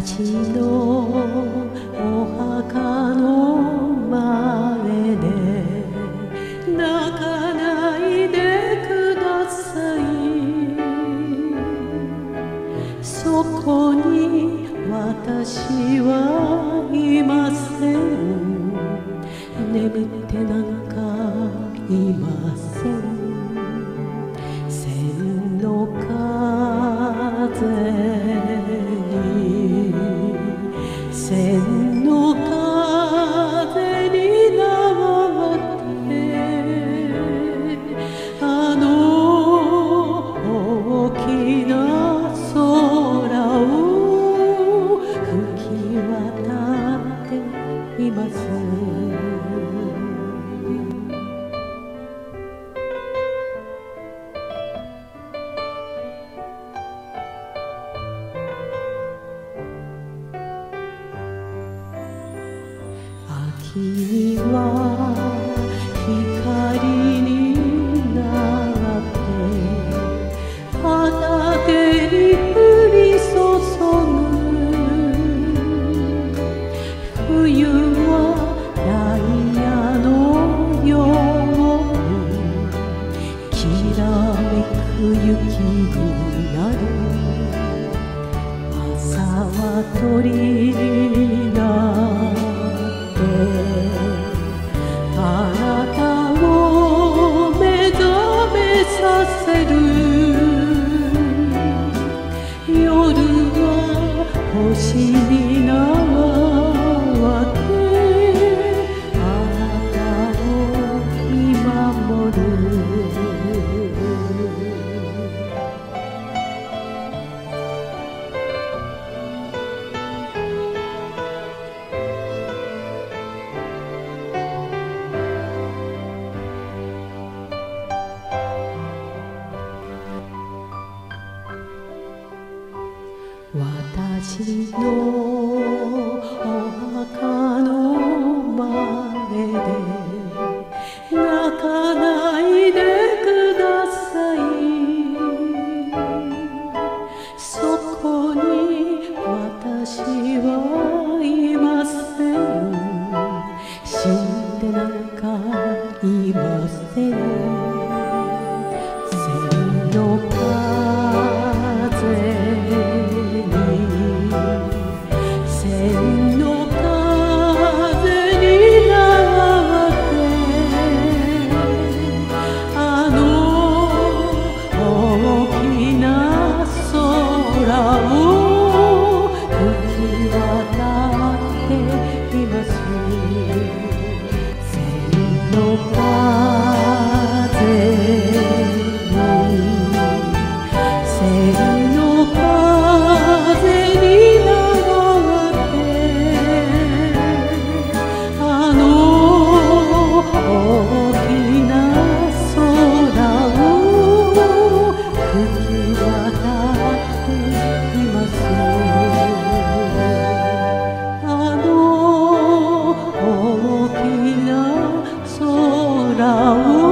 私のお墓の前で泣かないでください。そこに私はいません。眠ってなんかいません。千の風秋には光になって畑に降り注ぐ。冬はダイヤのようにきらめく雪になる。朝は鳥星になってあなたを見守る私私のお墓の前で泣かないでください。そこに私はいません。死んでなんかいません。空を